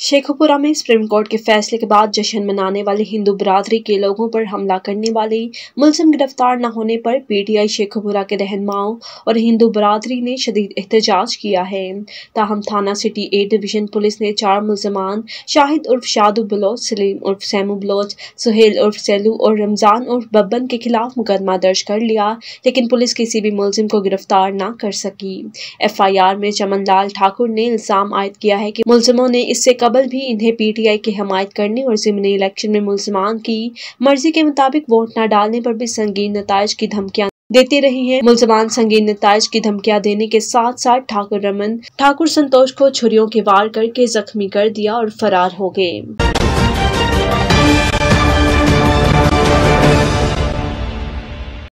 शेखुपुरा में supreme court के फैसले के बाद जश्न मनाने वाले हिंदू बरादरी के लोगों पर हमला करने वाले मुलजिम गिरफ़्तार न होने पर पीटीआई शेखुपुरा के रहनुमाओं और हिंदू बरादरी ने शदीद एहतजाज किया है। ताहम थाना सिटी ए डिवीज़न पुलिस ने चार मुलजमान शाहिद उर्फ़ शादू बलोच, सलीम उर्फ़ सैमू बलोच, सुहेल उर्फ़ सैलू और रमज़ान उर्फ़ बब्बन के खिलाफ मुकदमा दर्ज कर लिया, लेकिन पुलिस किसी भी मुलजिम को गिरफ़्तार न कर सकी। एफ़ आई आर में चमन लाल ठाकुर ने इल्ज़ाम आयद किया है कि मुलजमों ने इससे कबल भी इन्हें पीटीआई की हमायत करने और जिमनी इलेक्शन में मुलजमान की मर्ज़ी के मुताबिक वोट न डालने पर भी संगीन नतज की धमकियाँ देते रहे हैं। मुलजमान संगीन नतज की धमकियाँ देने के साथ साथ ठाकुर रमन, ठाकुर संतोष को छुरियों के वार करके जख्मी कर दिया और फरार हो गए।